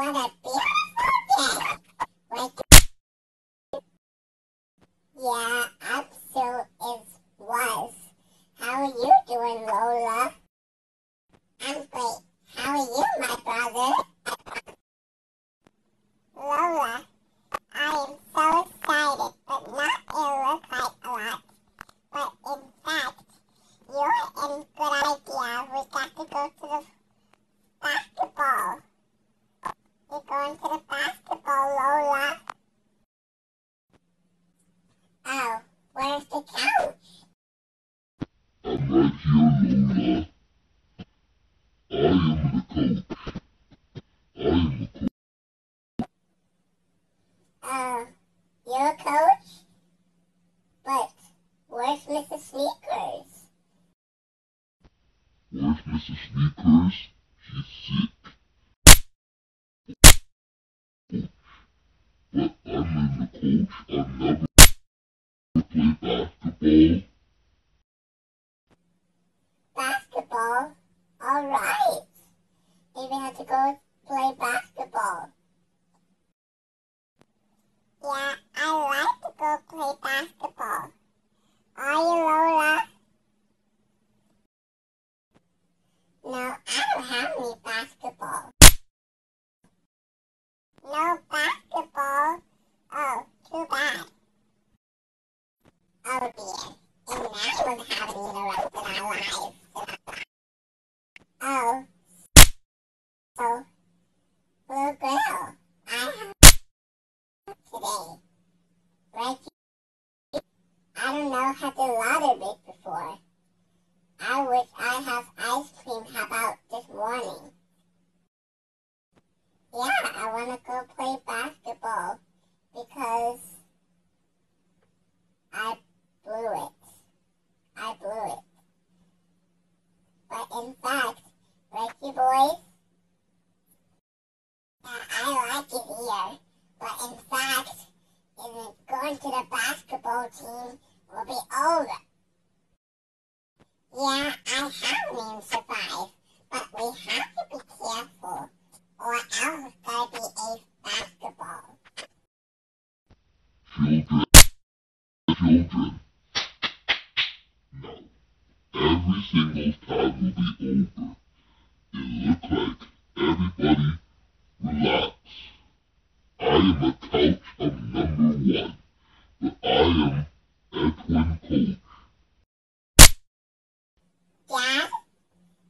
what a beautiful day. Like, yeah, I'm so it was. How are you doing, Lola? I'm great. How are you, my brother? Lola, I am so excited, but not it look like a lot. But in fact, you're in good idea. We got to go to the basketball. We're going to the basketball, Lola. Oh, where's the couch? I'm right here, Lola. I am the coach. I am the coach. Oh, you're a coach? But where's Mrs. Sneakers? Where's Mrs. Sneakers? She's sick. I'm the coach. I'll never play basketball. Basketball? Alright. Maybe I have to go play basketball. Yeah, I like to go play basketball. Are you, Lola? No, I don't have any basketball. No basketball? Oh, too bad. Oh dear. And now we're having interrupted our lives. Oh. So, little girl, I have today. Right? I don't know how to lot it before. I wish I have ice cream. How about this morning? Yeah, I want to go play basketball because I blew it. I blew it. But in fact, Reggie boys, uh, I like it here. But in fact, is going to the basketball team be. Yeah, I haven't even survived, but we have to be careful, or else gonna be a basketball. Children. Children. No. Every single time will be over. It look like everybody relax. I am a couch of number one, but I am Edwin. Dad? Dad?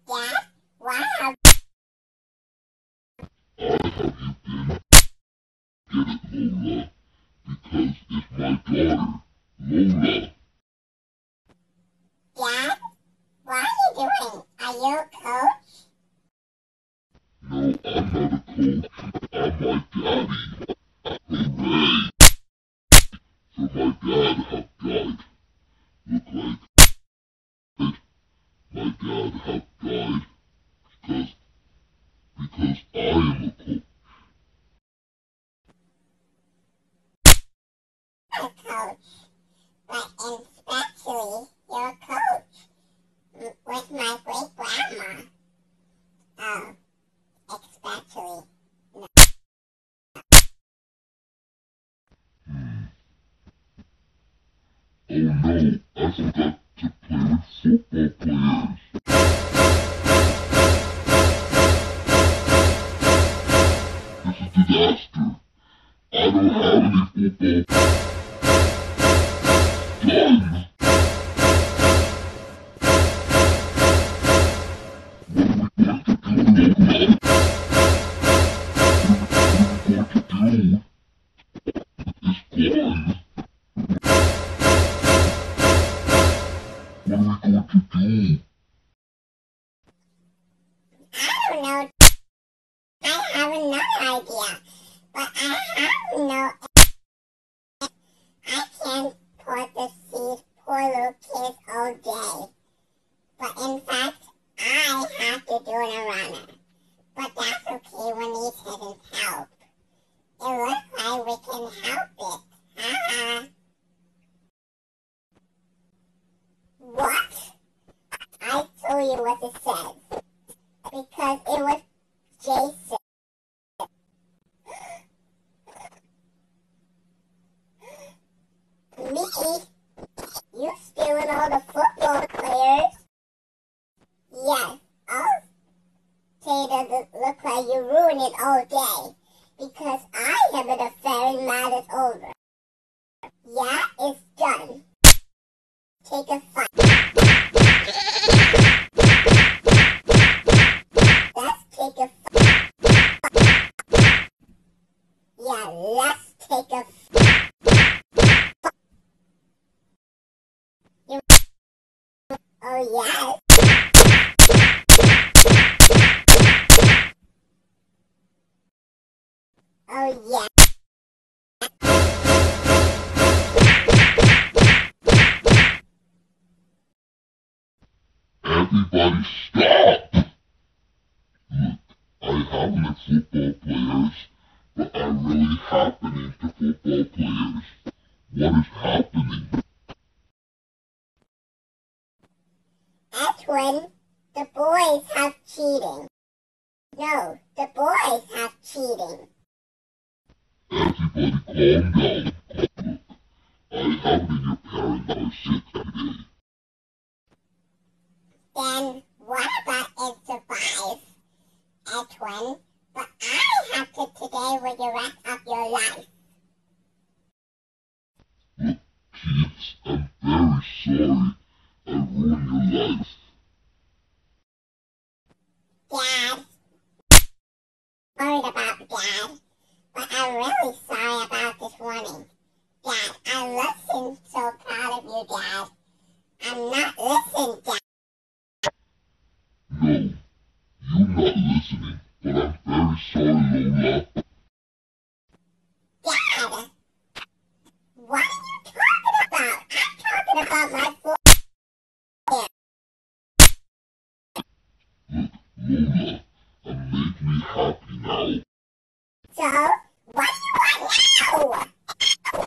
Why have I have you been? Get it, Lola, because it's my daughter, Lola. Dad? What are you doing? Are you a coach? No, I'm not a coach. I'm my daddy. Hooray! So my dad have died. Look like it. My dad have died because because I am a coach. A coach. But especially your coach. With my great grandma. Oh, especially. Hmm. Oh no, I forgot to play with football players. Disaster. I don't have any football. Another idea. But I have no. I can't put the these poor little kids all day. But in fact, I have to do an runner. But that's okay when he says help. It looks like we can help it. Haha. What? I told you what it says. Because it was Jason. Mickey, you stealing all the football players. Yes, Oh? Tay doesn't look like you ruined it all day because I have an affair and over. Yes. Oh yeah. Everybody stop! Look, I have no football players, but I'm really happening to football players. What is happening? Edwin, the boys have cheating. No, the boys have cheating. Everybody calm down. I have been your parent that are sick. Then what about it survives, Edwin? But I have to today with the rest of your life. Look, kids, I'm very sorry I ruined your life. Dad. Worried about Dad. But I'm really sorry about this warning. Dad, I listen so proud of you, Dad. I'm not listening, Dad. No, you're not listening, but I'm very sorry, Lola. Dad! What are you talking about? I'm talking about my floor. Look, Lola, and make me happy now. So, what do you want now?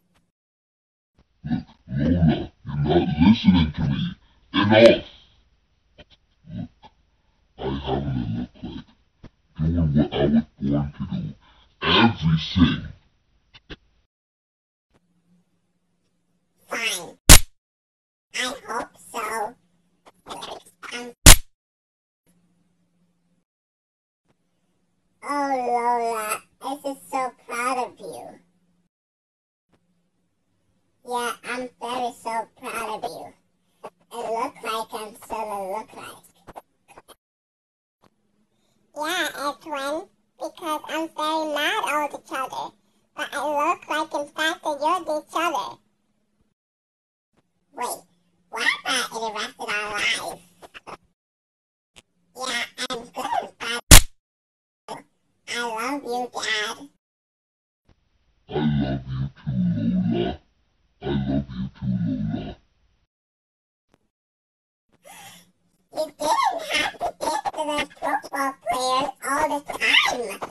Look, Lola, you're not listening to me. Enough! Look, I haven't look like doing what I was born to do. Everything. Fine. I hope so. Um, oh, Lola, this is so proud of you. Yeah, I'm very so proud of you. It look like I'm still look like. Yeah, Edwin, because I'm very mad at each other. But I look like in fact that you're each other. Wait, what about in the rest of our lives? I love you, Dad. I love you too, Lola. I love you too, Lola. You didn't have to get to those football players all the time.